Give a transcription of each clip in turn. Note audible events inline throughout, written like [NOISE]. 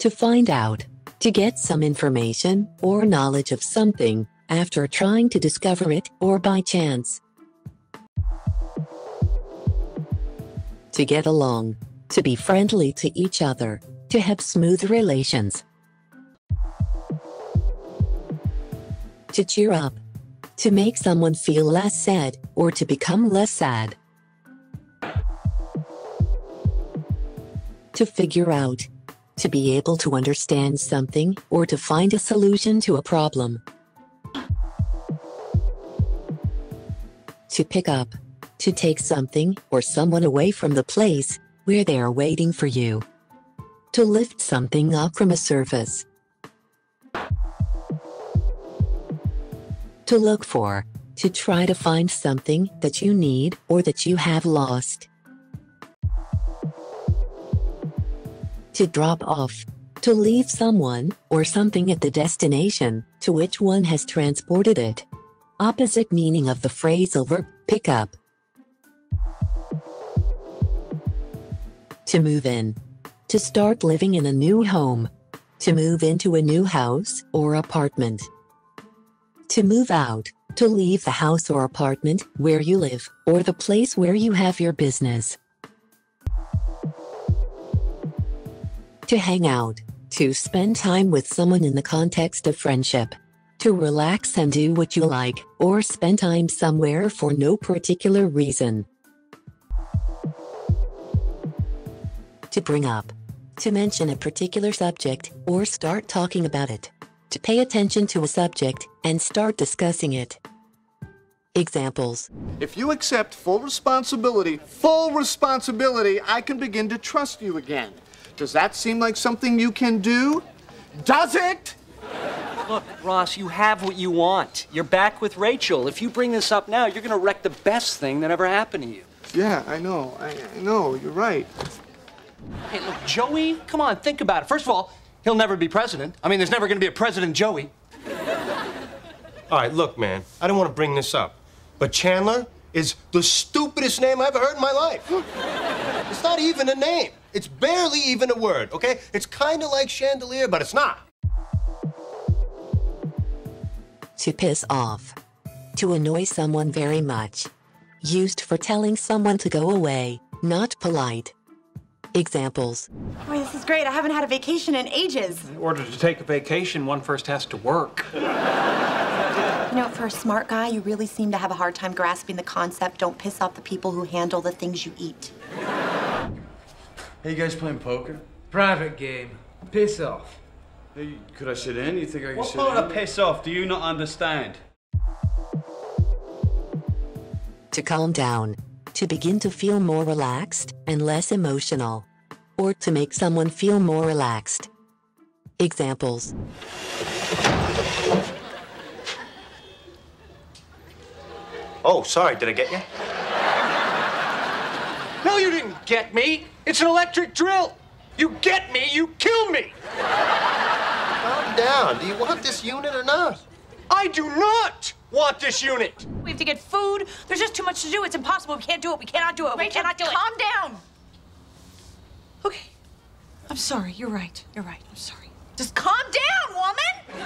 To find out. To get some information or knowledge of something after trying to discover it or by chance. To get along. To be friendly to each other. To have smooth relations. To cheer up. To make someone feel less sad or to become less sad. To figure out. To be able to understand something or to find a solution to a problem. To pick up. To take something or someone away from the place where they are waiting for you. To lift something up from a surface. To look for. To try to find something that you need or that you have lost. To drop off. To leave someone or something at the destination to which one has transported it. Opposite meaning of the phrasal verb pick up. To move in. To start living in a new home. To move into a new house or apartment. To move out. To leave the house or apartment where you live or the place where you have your business. To hang out. To spend time with someone in the context of friendship. To relax and do what you like, or spend time somewhere for no particular reason. To bring up. To mention a particular subject, or start talking about it. To pay attention to a subject, and start discussing it. Examples. If you accept full responsibility, full responsibility, I can begin to trust you again. Does that seem like something you can do? Does it? Look, Ross, you have what you want. You're back with Rachel. If you bring this up now, you're going to wreck the best thing that ever happened to you. Yeah, I know. I, I know. You're right. Hey, look, Joey, come on, think about it. First of all, he'll never be president. I mean, there's never going to be a President Joey. All right, look, man, I don't want to bring this up, but Chandler is the stupidest name I've ever heard in my life. it's not even a name. It's barely even a word, okay? It's kind of like chandelier, but it's not. To piss off. To annoy someone very much. Used for telling someone to go away, not polite. Examples. Boy, this is great. I haven't had a vacation in ages. In order to take a vacation, one first has to work. You know, for a smart guy, you really seem to have a hard time grasping the concept don't piss off the people who handle the things you eat. Hey, you guys playing poker? Private game. Piss off. Hey, could I sit in? You think I can What sit part in? of piss off do you not understand? To calm down. To begin to feel more relaxed and less emotional. Or to make someone feel more relaxed. Examples. Oh, sorry, did I get you? No, you didn't get me. It's an electric drill. You get me, you kill me. Calm down. Do you want this unit or not? I do not want this unit. We have to get food. There's just too much to do. It's impossible. We can't do it. We cannot do it. we cannot do calm it. Calm down. Okay. I'm sorry. You're right. You're right. I'm sorry. Just calm down, woman.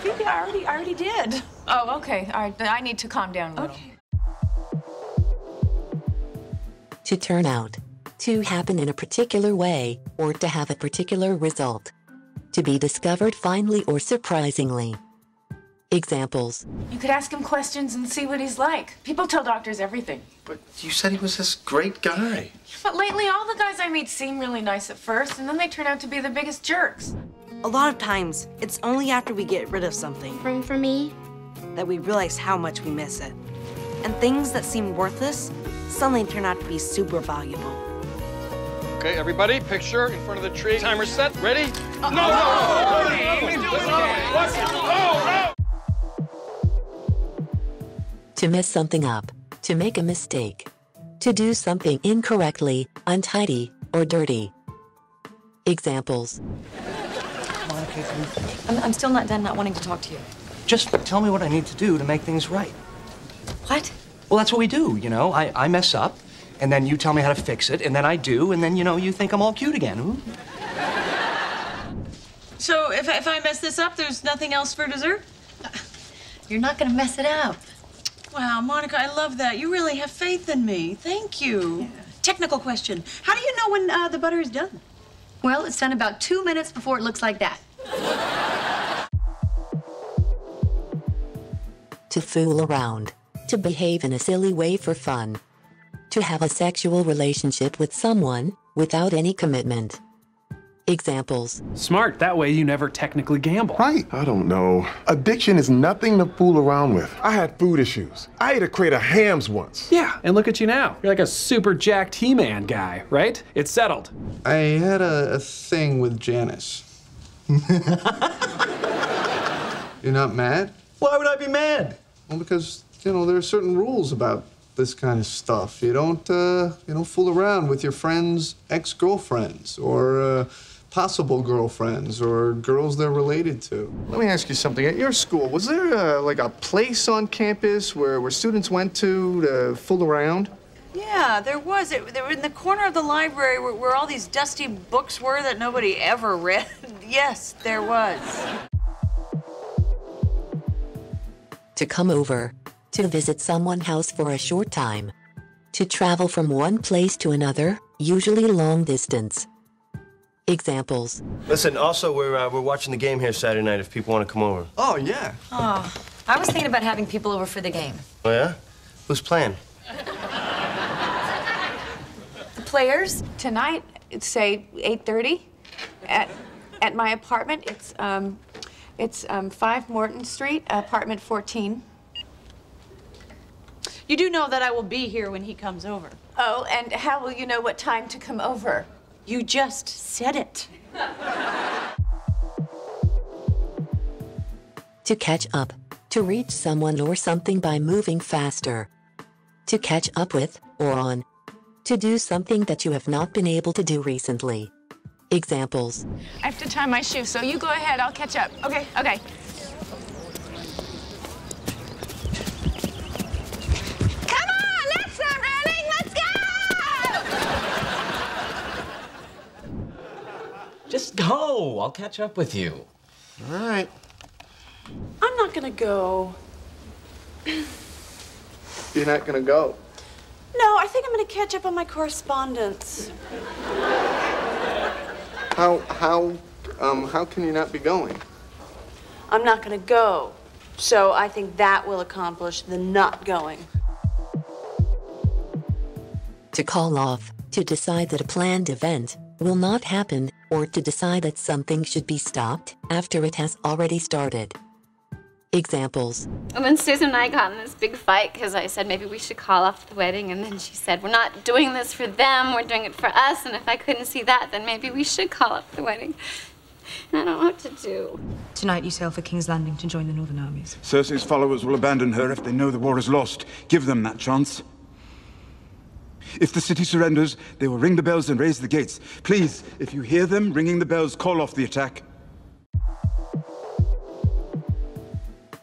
Phoebe, I already, I already did. Oh, okay. All right. I need to calm down a little. Okay. To turn out. To happen in a particular way, or to have a particular result. To be discovered finally or surprisingly. Examples. You could ask him questions and see what he's like. People tell doctors everything. But you said he was this great guy. But lately, all the guys I meet seem really nice at first, and then they turn out to be the biggest jerks. A lot of times, it's only after we get rid of something Room for me? that we realize how much we miss it. And things that seem worthless suddenly turned out to be super valuable. Okay, everybody, picture in front of the tree. Timer set. Ready? Uh, no, no, no, no, To mess something up. To make a mistake. To do something incorrectly, untidy, or dirty. Examples. Come on, okay, come on. I'm, I'm still not done not wanting to talk to you. Just tell me what I need to do to make things right. What? Well, that's what we do, you know. I, I mess up, and then you tell me how to fix it, and then I do, and then, you know, you think I'm all cute again. Ooh. So if, if I mess this up, there's nothing else for dessert? [SIGHS] You're not gonna mess it up. Wow, Monica, I love that. You really have faith in me. Thank you. Technical question. How do you know when uh, the butter is done? Well, it's done about two minutes before it looks like that. To fool around. To behave in a silly way for fun. To have a sexual relationship with someone without any commitment. Examples. Smart. That way you never technically gamble. Right. I don't know. Addiction is nothing to fool around with. I had food issues. I ate a crate of hams once. Yeah, and look at you now. You're like a super jacked He-Man guy, right? It's settled. I had a, a thing with Janice. [LAUGHS] You're not mad? Why would I be mad? Well, because, you know, there are certain rules about this kind of stuff. You don't, uh, you don't fool around with your friends' ex-girlfriends or uh, possible girlfriends or girls they're related to. Let me ask you something. At your school, was there uh like a place on campus where, where students went to to fool around? Yeah, there was. It, they were in the corner of the library where, where all these dusty books were that nobody ever [LAUGHS] read. yes, there was. To come over. To visit someone's house for a short time. To travel from one place to another, usually long distance. Examples. Listen, also, we're, uh, we're watching the game here Saturday night if people want to come over. Oh, yeah. Oh, I was thinking about having people over for the game. Oh, yeah? Who's playing? The players? Tonight, it's say 8:30 at at my apartment. It's um it's um 5 Morton Street, apartment 14. You do know that I will be here when he comes over. Oh, and how will you know what time to come over? You just said it. To catch up. To reach someone or something by moving faster. To catch up with, or on. To do something that you have not been able to do recently. Examples. I have to tie my shoe, so you go ahead. I'll catch up. Okay, okay. Come on, let's start running. Let's go! Just go. I'll catch up with you. All right. I'm not gonna go. You're not gonna go. No, I think I'm gonna catch up on my correspondence. How how um how can you not be going? I'm not gonna go. So I think that will accomplish the not going. To call off. To decide that a planned event will not happen, or to decide that something should be stopped after it has already started. Examples. And then Susan and I got in this big fight because I said maybe we should call off the wedding, and then she said, We're not doing this for them, we're doing it for us, and if I couldn't see that, then maybe we should call off the wedding. And I don't know what to do. Tonight you sail for King's Landing to join the Northern armies. Cersei's followers will abandon her if they know the war is lost. Give them that chance. If the city surrenders, they will ring the bells and raise the gates. Please, if you hear them ringing the bells, call off the attack.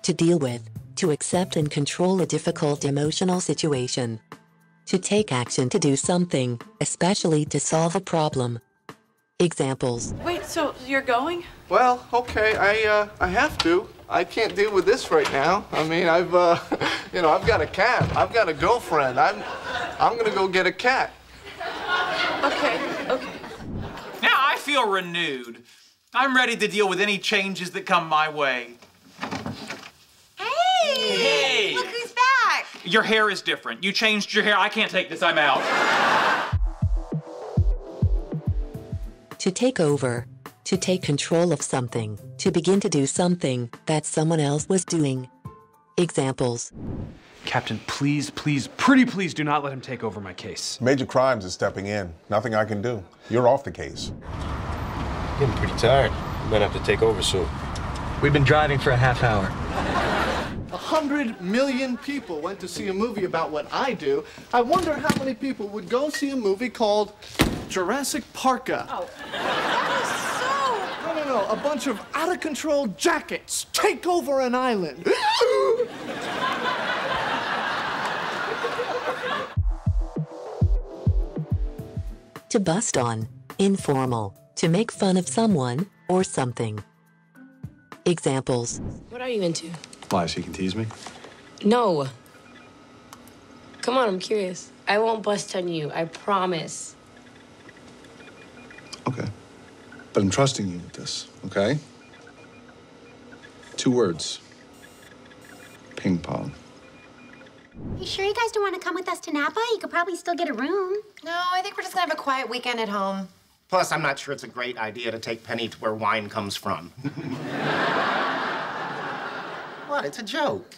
To deal with. To accept and control a difficult emotional situation. To take action to do something, especially to solve a problem. Examples. Wait, so you're going? Well, okay, I uh I have to. I can't deal with this right now. I mean, I've uh [LAUGHS] you know, I've got a cat. I've got a girlfriend. I'm I'm gonna go get a cat. Okay, okay. Now I feel renewed. I'm ready to deal with any changes that come my way. Hey! Hey! Look who's back! Your hair is different. You changed your hair. I can't take this. I'm out. To take over. To take control of something. To begin to do something that someone else was doing. Examples. Captain, please, please, pretty please do not let him take over my case. Major Crimes is stepping in. Nothing I can do. You're off the case. Getting pretty tired. You might have to take over soon. We've been driving for a half hour. A hundred million people went to see a movie about what I do. I wonder how many people would go see a movie called Jurassic Parka. Oh. A bunch of out of control jackets take over an island. To bust on. Informal. To make fun of someone or something. Examples. What are you into? Why, so you can tease me? No. Come on, I'm curious. I won't bust on you, I promise. Okay. But I'm trusting you with this, okay? Two words. Ping pong. You sure you guys don't want to come with us to Napa? You could probably still get a room. No, I think we're just gonna have a quiet weekend at home. Plus, I'm not sure it's a great idea to take Penny to where wine comes from. [LAUGHS] what? It's a joke.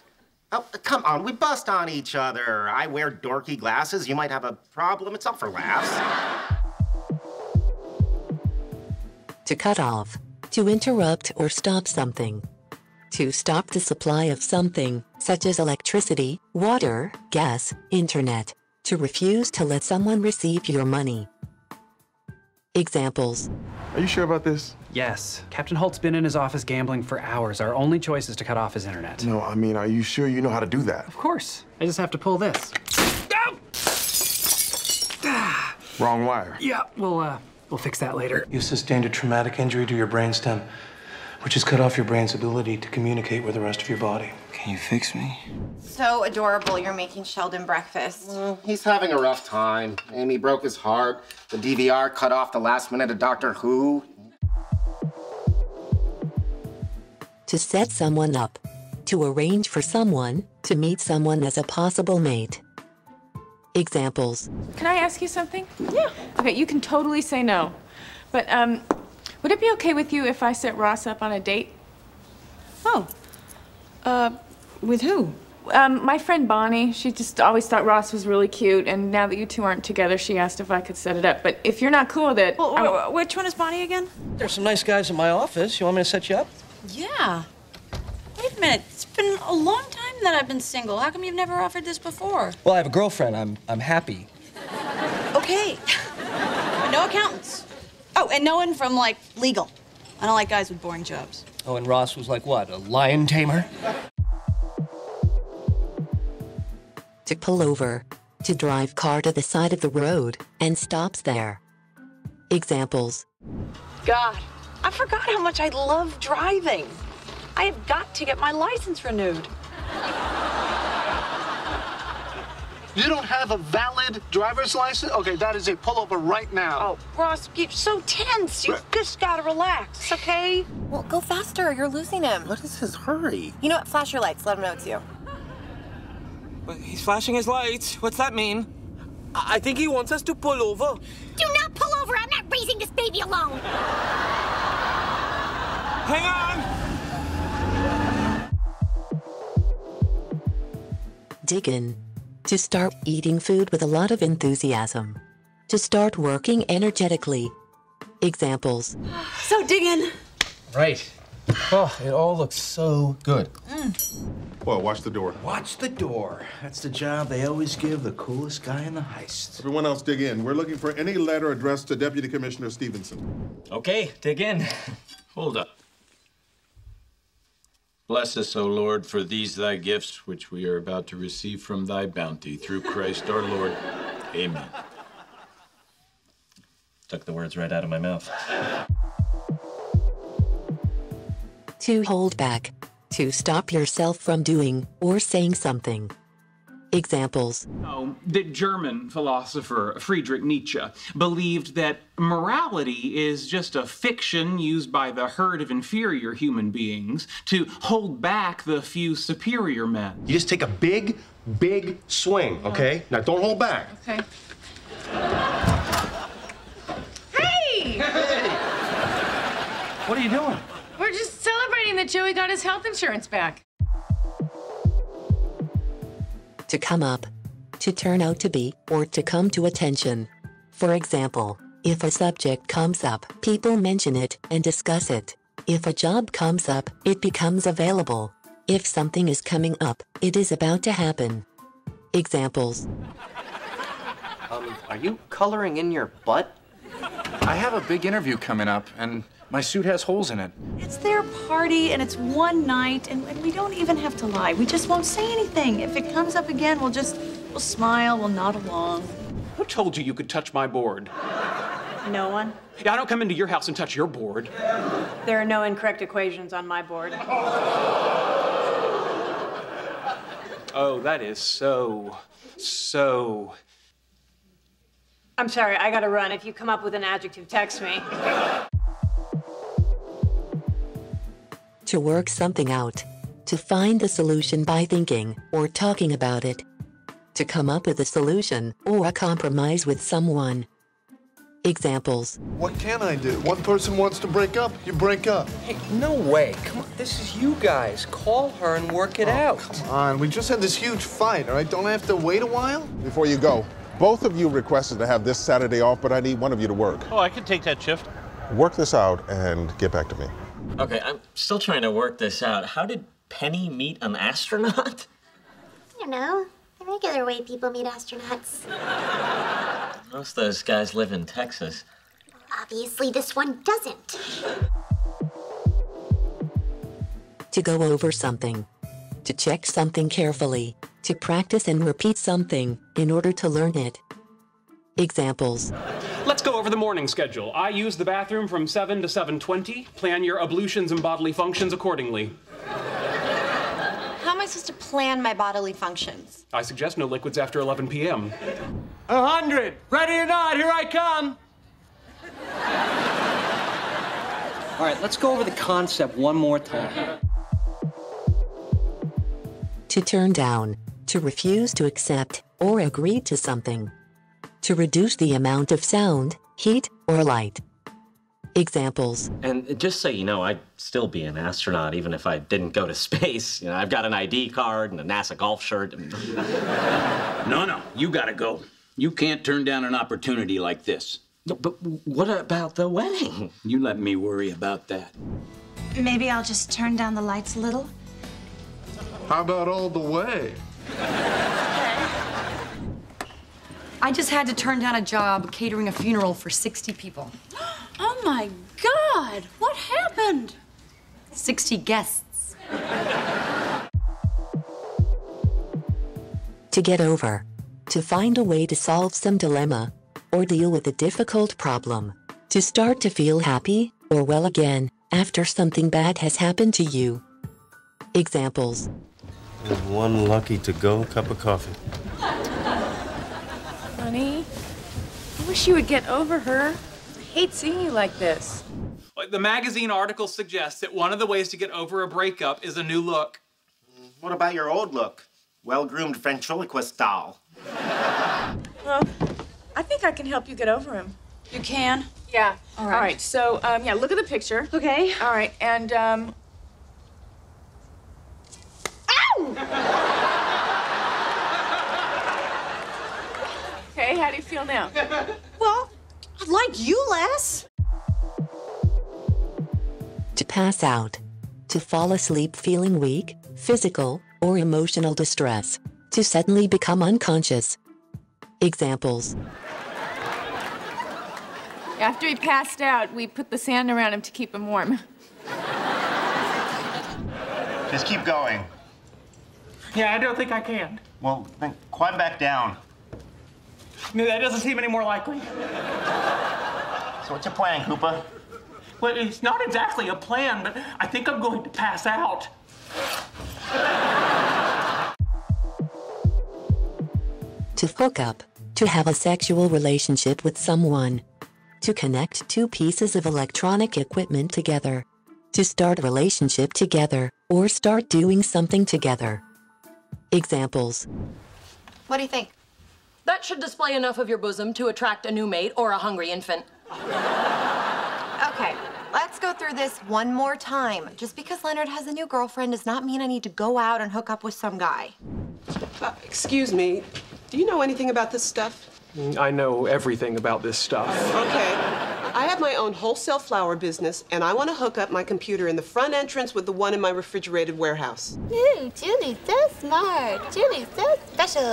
Oh, come on, we bust on each other. I wear dorky glasses. You might have a problem. It's all for laughs. To cut off. To interrupt or stop something. To stop the supply of something, such as electricity, water, gas, internet. To refuse to let someone receive your money. Examples. Are you sure about this? Yes. Captain Holt's been in his office gambling for hours. Our only choice is to cut off his internet. No, I mean, are you sure you know how to do that? Of course. I just have to pull this. Wrong wire. Yeah, we'll, uh, we'll fix that later. You sustained a traumatic injury to your brainstem, which has cut off your brain's ability to communicate with the rest of your body. Can you fix me? So adorable, you're making Sheldon breakfast. Well, he's having a rough time. Amy broke his heart. The DVR cut off the last minute of Doctor Who. To set someone up. To arrange for someone to meet someone as a possible mate. Examples. Can I ask you something? Yeah. Okay, you can totally say no. But, um, would it be okay with you if I set Ross up on a date? Oh. Uh, with who? Um, my friend Bonnie, she just always thought Ross was really cute, and now that you two aren't together, she asked if I could set it up. But if you're not cool with it, Well, I- which one is Bonnie again? There's some nice guys in my office. You want me to set you up? Yeah. Wait a minute. It's been a long time that I've been single. How come you've never offered this before? Well, I have a girlfriend. I'm I'm happy. Okay. no accountants. Oh, and no one from, like, legal. I don't like guys with boring jobs. Oh, and Ross was like what? A lion tamer? To pull over. To drive car to the side of the road and stops there. Examples. God, I forgot how much I love driving. I have got to get my license renewed. You don't have a valid driver's license? Okay, that is a pullover right now. Oh, Ross, you're so tense. You just gotta relax, okay? Well, go faster. You're losing him. What is his hurry? You know what? Flash your lights. Let him know it's you. But he's flashing his lights. What's that mean? I I think he wants us to pull over. Do not pull over. I'm not raising this baby alone. Hang on! Dig in. To start eating food with a lot of enthusiasm. To start working energetically. Examples. So dig in. Right. Oh, it all looks so good. Mm. Well, watch the door. Watch the door. That's the job they always give the coolest guy in the heist. Everyone else dig in. We're looking for any letter addressed to Deputy Commissioner Stevenson. Okay, dig in. Hold up. Bless us, O Lord, for these thy gifts, which we are about to receive from thy bounty, through Christ our Lord. Amen. Took the words right out of my mouth. To hold back. To stop yourself from doing or saying something. Examples. Oh, the German philosopher Friedrich Nietzsche believed that morality is just a fiction used by the herd of inferior human beings to hold back the few superior men. You just take a big, big swing, okay? Now don't hold back. Okay. Hey! What are you doing? We're just celebrating that Joey got his health insurance back. To come up. To turn out to be or to come to attention. For example, if a subject comes up, people mention it and discuss it. If a job comes up, it becomes available. If something is coming up, it is about to happen. Examples. Um, are you coloring in your butt? I have a big interview coming up, and my suit has holes in it. It's their party and it's one night and, and we don't even have to lie. We just won't say anything. If it comes up again, we'll just we'll smile, we'll nod along. Who told you you could touch my board? No one? Yeah, I don't come into your house and touch your board. There are no incorrect equations on my board. Oh, that is so, so. I'm sorry, I gotta run. If you come up with an adjective, text me. To work something out. To find the solution by thinking or talking about it. To come up with a solution or a compromise with someone. Examples. What can I do? One person wants to break up, you break up. Hey, no way. Come on, this is you guys. Call her and work it oh, out. Come on, we just had this huge fight, all right? Don't I have to wait a while? Before you go, both of you requested to have this Saturday off, but I need one of you to work. Oh, I can take that shift. Work this out and get back to me. Okay, I'm still trying to work this out. How did Penny meet an astronaut? [LAUGHS] I don't know. The regular way people meet astronauts. Most of those guys live in Texas. Obviously, this one doesn't. To go over something. To check something carefully. To practice and repeat something in order to learn it. Examples. Let's go over the morning schedule. I use the bathroom from 7 to 7:20. Plan your ablutions and bodily functions accordingly. How am I supposed to plan my bodily functions? I suggest no liquids after 11 p.m. A hundred. Ready or not, here I come. All right, let's go over the concept one more time. To turn down. To refuse to accept or agree to something. To reduce the amount of sound, heat, or light. Examples. And just so you know, I'd still be an astronaut even if I didn't go to [LAUGHS] space. You know, I've got an ID card and a NASA golf shirt. [LAUGHS] No, no, you gotta go. You can't turn down an opportunity like this. No, but what about the wedding? You let me worry about that. Maybe I'll just turn down the lights a little. How about all the way? [LAUGHS] I just had to turn down a job catering a funeral for 60 people. [GASPS] Oh my God! What happened? 60 guests. To get over. To find a way to solve some dilemma. Or deal with a difficult problem. To start to feel happy or well again after something bad has happened to you. Examples. And one lucky to go cup of coffee. Honey, I wish you would get over her. I hate seeing you like this. The magazine article suggests that one of the ways to get over a breakup is a new look. What about your old look? Well-groomed ventriloquist doll. [LAUGHS] Well, I think I can help you get over him. You can? Yeah. All All right. right. So, um, yeah, look at the picture. Okay. All right. And, um. Okay, how do you feel now? [LAUGHS] Well, I'd like you less. To pass out. To fall asleep feeling weak, physical, or emotional distress. To suddenly become unconscious. Examples. After he passed out, we put the sand around him to keep him warm. Just keep going. Yeah, I don't think I can. Well, then climb back down. No, that doesn't seem any more likely. So what's your plan, Koopa? Well, it's not exactly a plan, but I think I'm going to pass out. To hook up. To have a sexual relationship with someone. To connect two pieces of electronic equipment together. To start a relationship together, or start doing something together. Examples. What do you think? That should display enough of your bosom to attract a new mate or a hungry infant. Okay, let's go through this one more time. Just because Leonard has a new girlfriend does not mean I need to go out and hook up with some guy. Uh, excuse me, do you know anything about this stuff? I know everything about this stuff. Okay. I have my own wholesale flower business, and I want to hook up my computer in the front entrance with the one in my refrigerated warehouse. Hmm, Ooh, Julie's so smart. Julie's so special.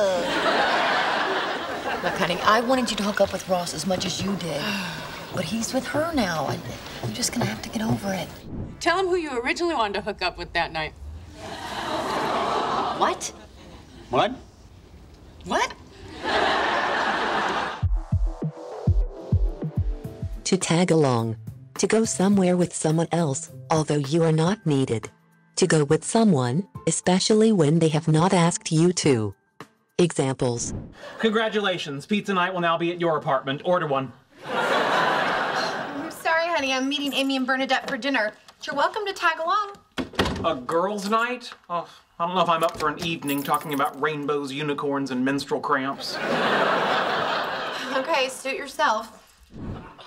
Look, honey, I wanted you to hook up with Ross as much as you did. But he's with her now, and you're just gonna have to get over it. Tell him who you originally wanted to hook up with that night. What? What? What? To tag along. To go somewhere with someone else, although you are not needed. To go with someone, especially when they have not asked you to. Examples Congratulations, pizza night will now be at your apartment. Order one. I'm sorry, honey. I'm meeting Amy and Bernadette for dinner. But you're welcome to tag along. A girls' night? Oh, I don't know if I'm up for an evening talking about rainbows, unicorns, and menstrual cramps. Okay, suit yourself.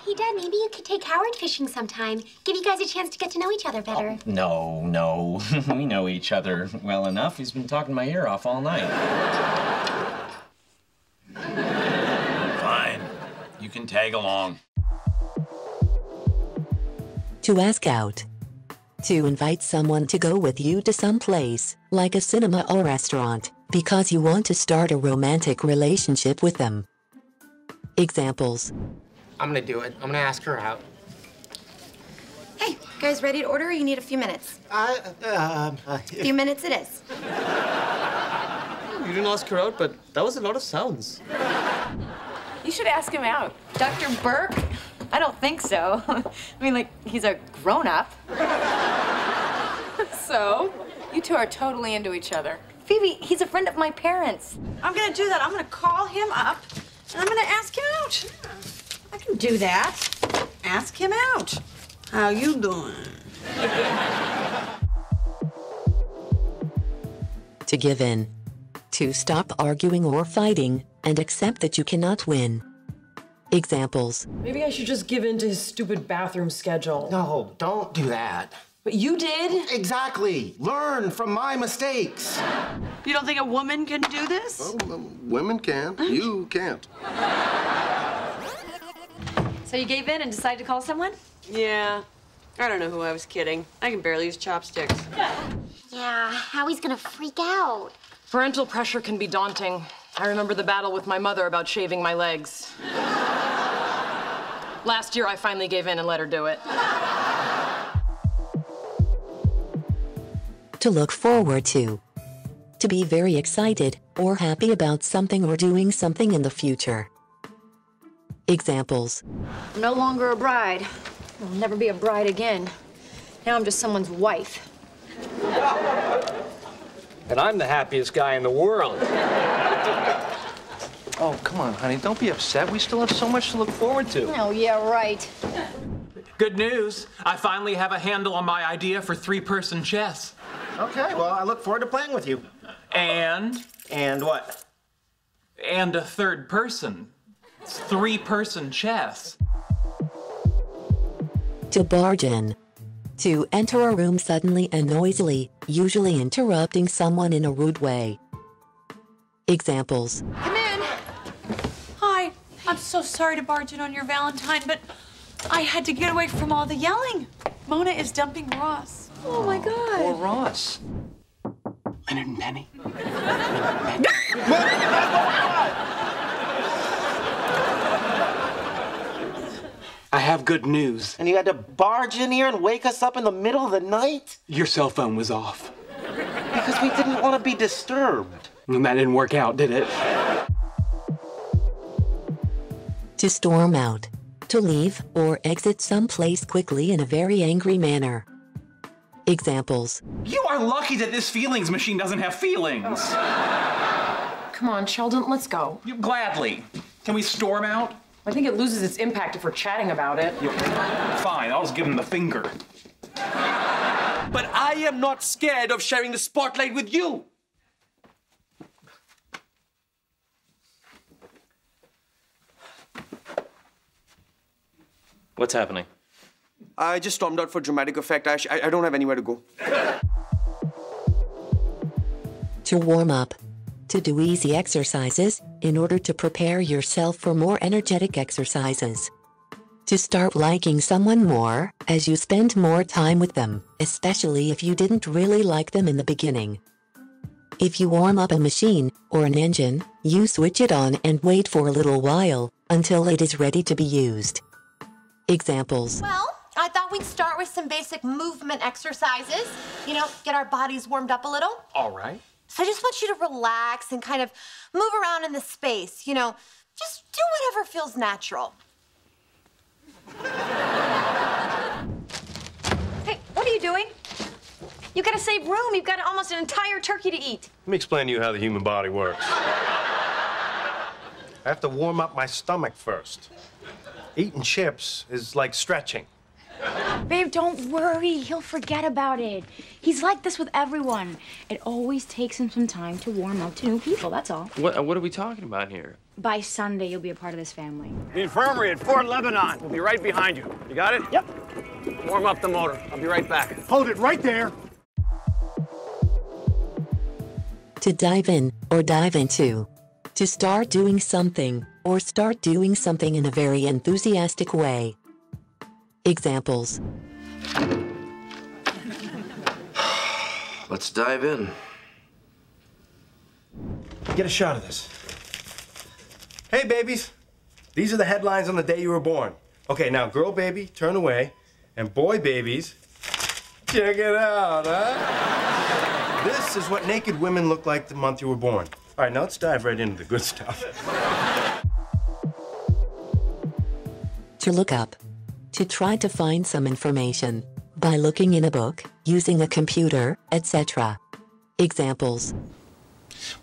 Hey, Dad, maybe you could take Howard fishing sometime. Give you guys a chance to get to know each other oh, better. No, no. [LAUGHS] we know each other well enough. He's been talking my ear off all night. Fine. You can tag along. To ask out. To invite someone to go with you to some place, like a cinema or restaurant, because you want to start a romantic relationship with them. Examples I'm gonna do it. I'm gonna ask her out. Hey, you guys ready to order or you need a few minutes? I, uh, uh, A few minutes it is. You didn't ask her out, but that was a lot of sounds. You should ask him out. Dr. Burke? I don't think so. [LAUGHS] I mean, like, he's a grown up. [LAUGHS] so, you two are totally into each other. Phoebe, he's a friend of my parents. I'm gonna do that. I'm gonna call him up and I'm gonna ask him out. I can do that. Ask him out. How you doing? to give in. To stop arguing or fighting and accept that you cannot win. Examples Maybe I should just give in to his stupid bathroom schedule. No, don't do that. But you did. Exactly. Learn from my mistakes. You don't think a woman can do this? Well, Women can. You can't. So you gave in and decided to call someone? Yeah. I don't know who I was kidding. I can barely use chopsticks. Yeah, Howie's gonna freak out. Parental pressure can be daunting. I remember the battle with my mother about shaving my legs. Last year, I finally gave in and let her do it. to look forward to. To be very excited or happy about something or doing something in the future. Examples I'm no longer a bride. I'll never be a bride again. Now I'm just someone's wife. And I'm the happiest guy in the world. Oh, come on, honey. Don't be upset. We still have so much to look forward to. Oh, yeah, right. Good news. I finally have a handle on my idea for three-person chess. Okay, well, I look forward to playing with you. And? And what? And a third person. It's three-person chess. To barge in. To enter a room suddenly and noisily, usually interrupting someone in a rude way. Examples Come in. Hi. I'm so sorry to barge in on your Valentine, but I had to get away from all the yelling. Mona is dumping Ross. Oh my God. Or Ross. Leonard and Penny. [LAUGHS] I have good news. And you had to barge in here and wake us up in the middle of the night? Your cell phone was off. Because we didn't want to be disturbed. And that didn't work out, did it? to storm out. To leave or exit someplace quickly in a very angry manner. Examples You are lucky that this feelings machine doesn't have feelings. Come on, Sheldon, let's go. You, gladly. Can we storm out? I think it loses its impact if we're chatting about it. Fine, I'll just give him the finger. But I am not scared of sharing the spotlight with you. What's happening? I just stormed out for dramatic effect. I, I I don't have anywhere to go. To warm up. To do easy exercises in order to prepare yourself for more energetic exercises. To start liking someone more as you spend more time with them, especially if you didn't really like them in the beginning. If you warm up a machine or an engine, you switch it on and wait for a little while until it is ready to be used. Examples Well, I thought we'd start with some basic movement exercises. You know, get our bodies warmed up a little. All right. So I just want you to relax and kind of move around in the space. You know, just do whatever feels natural. Hey, what are you doing? You gotta save room. You've got almost an entire turkey to eat. Let me explain to you how the human body works. I have to warm up my stomach first. Eating chips is like stretching. Babe, don't worry. He'll forget about it. He's like this with everyone. It always takes him some time to warm up to new people, that's all. What, what are we talking about here? By Sunday, you'll be a part of this family. The infirmary at Fort Lebanon will be right behind you. You got it? Yep. Warm up the motor. I'll be right back. Hold it right there. To dive in or dive into. To start doing something or start doing something in a very enthusiastic way. Examples Let's dive in. Get a shot of this. Hey, babies. These are the headlines on the day you were born. Okay, now, girl baby, turn away. And boy babies, check it out, huh? this is what naked women look like the month you were born. All right, now let's dive right into the good stuff. to look up. To try to find some information. By looking in a book, using a computer, etc. Examples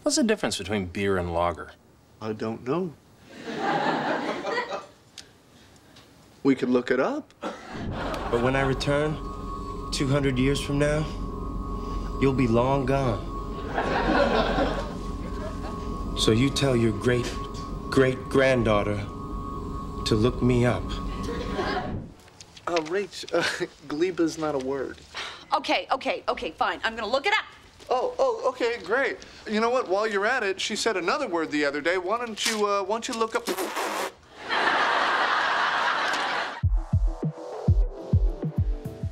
What's the difference between beer and lager? I don't know. [LAUGHS] We could look it up. But when I return, 200 years from now, you'll be long gone. So you tell your great great granddaughter to look me up. Rach, uh, [LAUGHS] gleba's not a word. Okay, okay, okay, fine. I'm gonna look it up. Oh, oh, okay, great. You know what? While you're at it, she said another word the other day. Why don't you, uh, why don't you look up?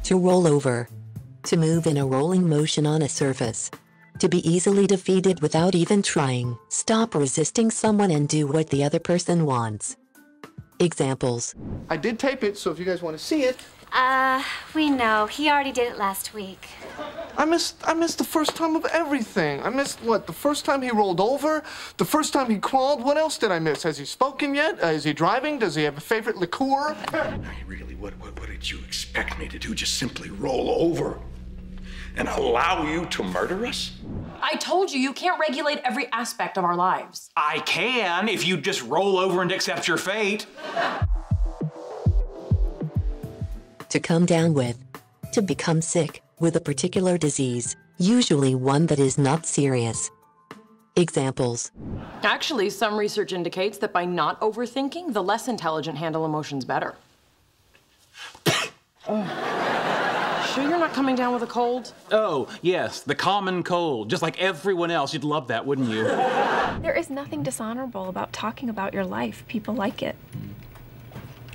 To roll over. To move in a rolling motion on a surface. To be easily defeated without even trying. Stop resisting someone and do what the other person wants. Examples I did tape it, so if you guys want to see it, Uh, we know. He already did it last week. I missed, I missed the first time of everything. I missed what? The first time he rolled over, the first time he crawled. What else did I miss? Has he spoken yet? Uh, is he driving? Does he have a favorite liqueur? Really, what, what, what did you expect me to do? Just simply roll over and allow you to murder us? I told you, you can't regulate every aspect of our lives. I can if you just roll over and accept your fate. To come down with. To become sick with a particular disease, usually one that is not serious. Examples Actually, some research indicates that by not overthinking, the less intelligent handle emotions better. [COUGHS] Oh. Sure you're not coming down with a cold? Oh, yes, the common cold. Just like everyone else. You'd love that, wouldn't you? There is nothing dishonorable about talking about your life. People like it.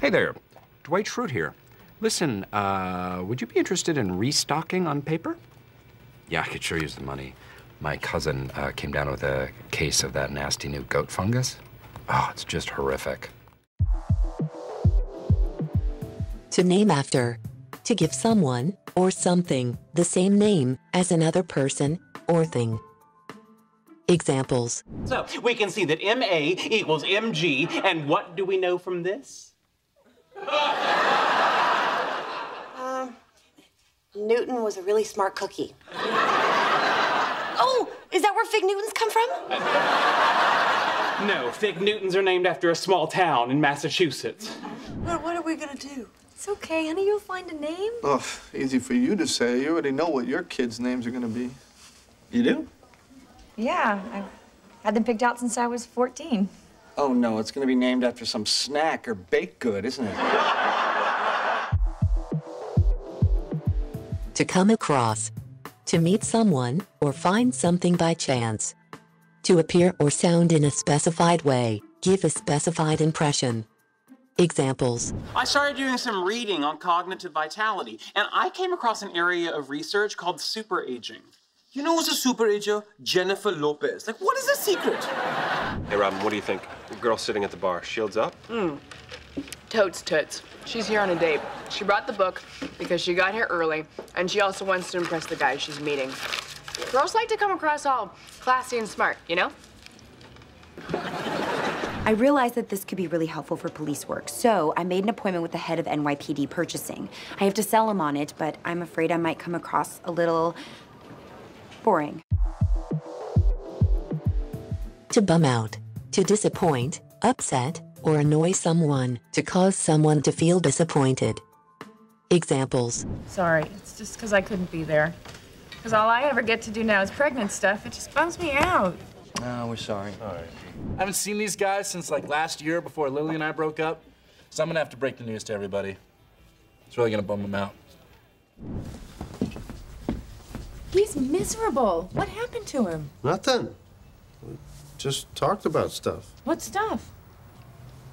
Hey there, Dwight Schrute here. Listen, uh, would you be interested in restocking on paper? Yeah, I could sure use the money. My cousin uh, came down with a case of that nasty new goat fungus. Oh, it's just horrific. To name after. To give someone or something the same name as another person or thing. Examples So we can see that MA equals MG, and what do we know from this? Um, Newton was a really smart cookie. oh, is that where Fig Newtons come from? No, Fig Newtons are named after a small town in Massachusetts. What, what are we gonna do? It's okay, honey. You'll find a name. Oh, easy for you to say. You already know what your kids' names are gonna be. You do? Yeah, I've had them picked out since I was 14. Oh no, it's gonna be named after some snack or baked good, isn't it? To come across. To meet someone or find something by chance. To appear or sound in a specified way, give a specified impression. Examples I started doing some reading on cognitive vitality, and I came across an area of research called superaging. You know who's a super ager? Jennifer Lopez. Like, what is the secret? Hey, Robin, what do you think? The girl sitting at the bar, shields up? Hmm. Totes toots. She's here on a date. She brought the book because she got here early, and she also wants to impress the guy she's meeting. Girls like to come across all classy and smart, you know? I realized that this could be really helpful for police work, so I made an appointment with the head of NYPD purchasing. I have to sell him on it, but I'm afraid I might come across a little boring. To bum out. To disappoint, upset, or annoy someone. To cause someone to feel disappointed. Examples. Sorry, it's just because I couldn't be there. Because all I ever get to do now is pregnant stuff. It just bums me out. Oh, we're sorry. All right. I haven't seen these guys since like last year before Lily and I broke up. So I'm gonna have to break the news to everybody. It's really gonna bum them out. He's miserable. What happened to him? Nothing. We just talked about stuff. What stuff?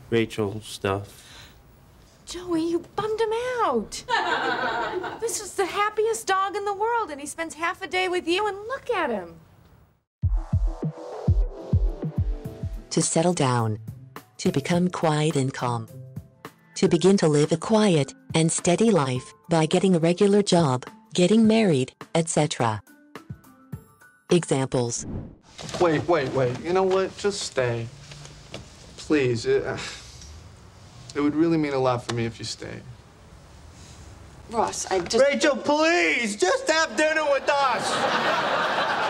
Rachel stuff. Joey, you bummed him out. [LAUGHS] this is the happiest dog in the world, and he spends half a day with you, and look at him. To settle down. To become quiet and calm. To begin to live a quiet and steady life by getting a regular job, getting married, etc. Examples. Wait, wait, wait. You know what? Just stay. Please. It, uh, [SIGHS] it would really mean a lot for me if you stayed. Ross, I just. Rachel, please, just have dinner with us. [LAUGHS]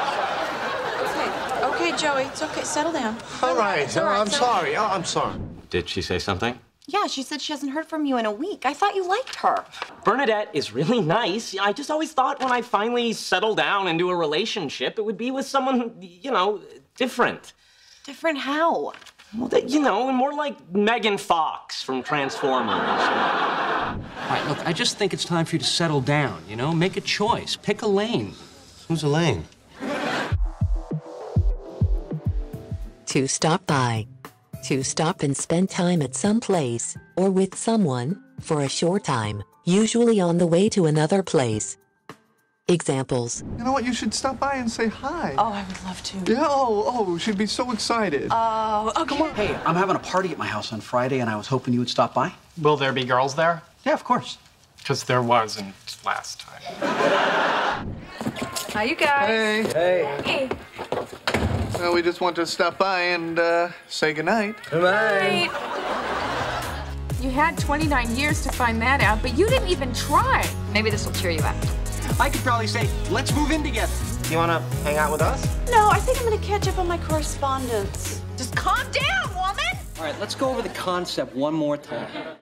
Okay, okay, Joey, it's okay. Settle down. All right. It's all right, I'm settle- sorry. Oh, I'm sorry. Did she say something? Yeah, she said she hasn't heard from you in a week. I thought you liked her. Bernadette is really nice. I just always thought when I finally settle down into a relationship, it would be with someone, you know, different. Different how? Well, that, you know, more like Megan Fox from Transformers. All right, look, I just think it's time for you to settle down, you know? Make a choice. Pick a lane. Who's Elaine? To stop by. To stop and spend time at some place, or with someone, for a short time, usually on the way to another place. Examples. You know what? You should stop by and say hi. Oh, I would love to. Yeah, oh, oh, she'd be so excited. Oh, okay. Come on. Hey, I'm having a party at my house on Friday, and I was hoping you would stop by. Will there be girls there? Yeah, of course. Because there wasn't last time. Hi, you guys. Hey. Hey. Well, we just want to stop by and uh, say goodnight. Right. You had 29 years to find that out, but you didn't even try. Maybe this will cheer you up. I could probably say, let's move in together. You wanna hang out with us? No, I think I'm gonna catch up on my correspondence. Just calm down, woman. All right, let's go over the concept one more time.